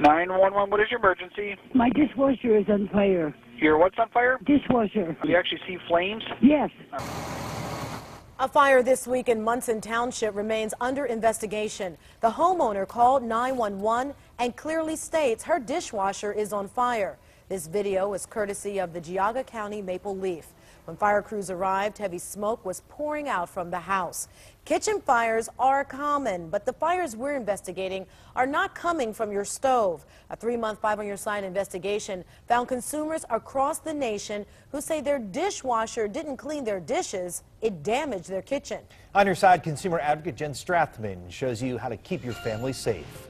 911, what is your emergency? My dishwasher is on fire. Your what's on fire? Dishwasher. You actually see flames? Yes. A fire this week in Munson Township remains under investigation. The homeowner called 911 and clearly states her dishwasher is on fire. This video is courtesy of the Geauga County Maple Leaf. When fire crews arrived, heavy smoke was pouring out from the house. Kitchen fires are common, but the fires we're investigating are not coming from your stove. A three-month Five on Your Side investigation found consumers across the nation who say their dishwasher didn't clean their dishes, it damaged their kitchen. On your side, consumer advocate Jenn Strathman shows you how to keep your family safe.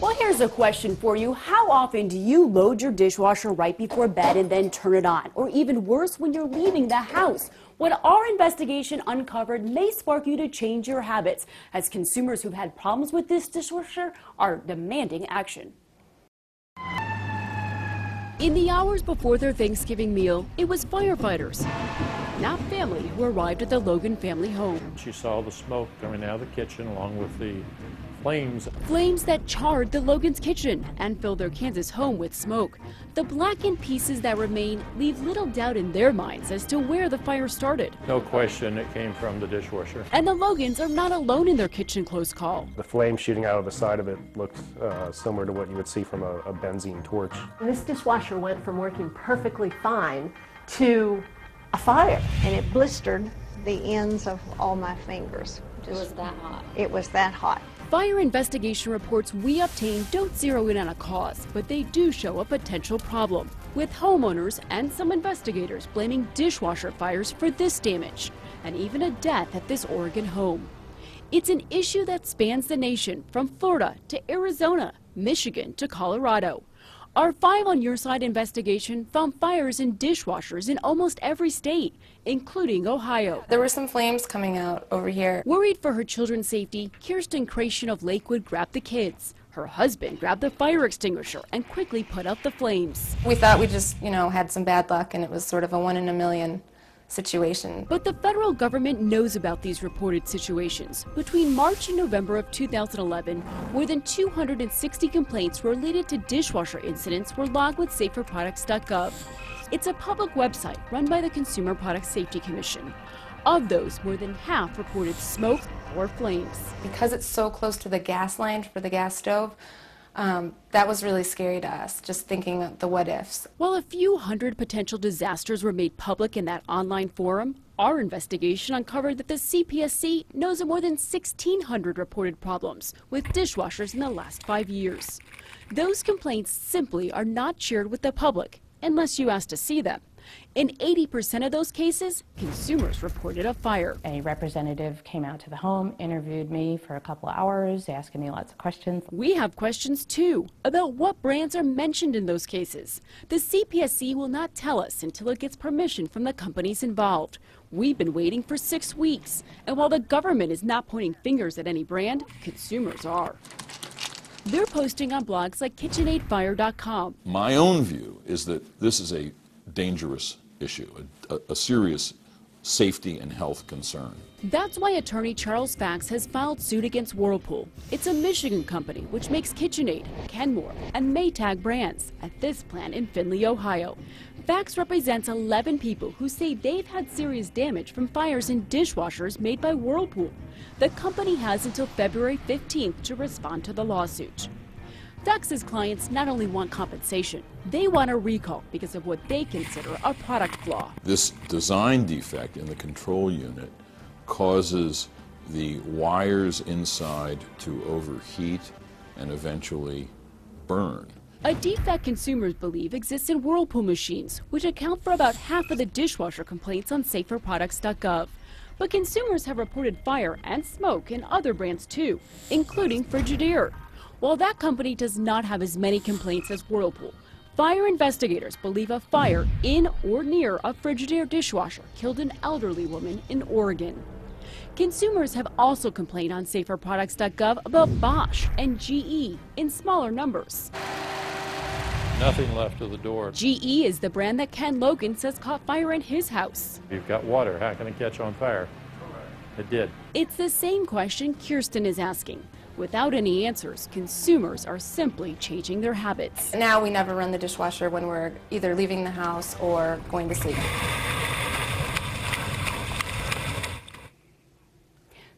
Well, here's a question for you. How often do you load your dishwasher right before bed and then turn it on? Or even worse, when you're leaving the house? What our investigation uncovered may spark you to change your habits, as consumers who've had problems with this dishwasher are demanding action. In the hours before their Thanksgiving meal, it was firefighters, not family, who arrived at the Logan family home. She saw the smoke coming out of the kitchen along with the flames. Flames that charred the Logan's kitchen and filled their Kansas home with smoke. The blackened pieces that remain leave little doubt in their minds as to where the fire started. No question it came from the dishwasher. And the Logans are not alone in their kitchen close call. The flame shooting out of the side of it looked uh, similar to what you would see from a, a benzene torch. This dishwasher went from working perfectly fine to a fire. And it blistered the ends of all my fingers. Just, it was that hot. It was that hot. Fire investigation reports we obtain don't zero in on a cause, but they do show a potential problem, with homeowners and some investigators blaming dishwasher fires for this damage, and even a death at this Oregon home. It's an issue that spans the nation from Florida to Arizona, Michigan to Colorado. Our Five on Your Side investigation found fires in dishwashers in almost every state, including Ohio. There were some flames coming out over here. Worried for her children's safety, Kirsten Creation of Lakewood grabbed the kids. Her husband grabbed the fire extinguisher and quickly put out the flames. We thought we just, you know, had some bad luck and it was sort of a one in a million situation. But the federal government knows about these reported situations. Between March and November of 2011, more than 260 complaints related to dishwasher incidents were logged with saferproducts.gov. It's a public website run by the Consumer Product Safety Commission. Of those, more than half reported smoke or flames. Because it's so close to the gas line for the gas stove, um, that was really scary to us, just thinking the what ifs. While a few hundred potential disasters were made public in that online forum, our investigation uncovered that the CPSC knows of more than 1,600 reported problems with dishwashers in the last five years. Those complaints simply are not shared with the public unless you ask to see them. In 80% of those cases, consumers reported a fire. A representative came out to the home, interviewed me for a couple hours, asking me lots of questions. We have questions too about what brands are mentioned in those cases. The CPSC will not tell us until it gets permission from the companies involved. We've been waiting for six weeks, and while the government is not pointing fingers at any brand, consumers are. They're posting on blogs like KitchenAidFire.com. My own view is that this is a dangerous issue, a, a, serious safety and health concern. That's why attorney Charles Fax has filed suit against Whirlpool. It's a Michigan company which makes KitchenAid, Kenmore, and Maytag brands at this plant in Findlay, Ohio. Fax represents 11 people who say they've had serious damage from fires in dishwashers made by Whirlpool. The company has until February 15th to respond to the lawsuit. Fax's clients not only want compensation, they want a recall because of what they consider a product flaw. This design defect in the control unit causes the wires inside to overheat and eventually burn. A defect consumers believe exists in Whirlpool machines, which account for about half of the dishwasher complaints on saferproducts.gov. But consumers have reported fire and smoke in other brands too, including Frigidaire. While that company does not have as many complaints as Whirlpool, fire investigators believe a fire in or near a Frigidaire dishwasher killed an elderly woman in Oregon. Consumers have also complained on saferproducts.gov about Bosch and GE in smaller numbers. Nothing left of the door. GE is the brand that Ken Logan says caught fire in his house. You've got water. How can it catch on fire? It did. It's the same question Kirsten is asking. Without any answers, consumers are simply changing their habits. Now we never run the dishwasher when we're either leaving the house or going to sleep.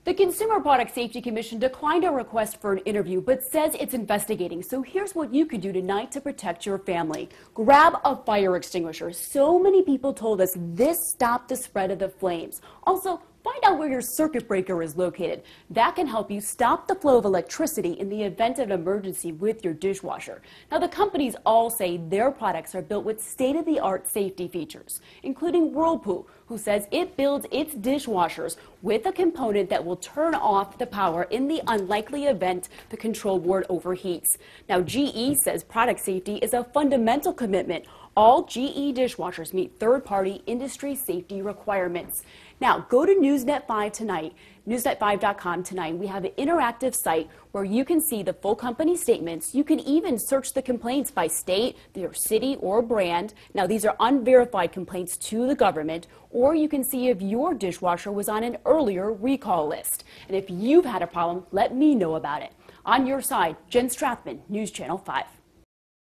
The Consumer Product Safety Commission declined a request for an interview, but says it's investigating. So here's what you could do tonight to protect your family. Grab a fire extinguisher. So many people told us this stopped the spread of the flames. Also, Find out where your circuit breaker is located. That can help you stop the flow of electricity in the event of an emergency with your dishwasher. Now, the companies all say their products are built with state of the art safety features, including Whirlpool, who says it builds its dishwashers with a component that will turn off the power in the unlikely event the control board overheats. Now, GE says product safety is a fundamental commitment. All GE dishwashers meet third party industry safety requirements. Now, go to Newsnet 5 tonight, newsnet5.com tonight. We have an interactive site where you can see the full company statements. You can even search the complaints by state, their city, or brand. Now, these are unverified complaints to the government, or you can see if your dishwasher was on an earlier recall list. And if you've had a problem, let me know about it. On your side, Jenn Strathman, News Channel 5.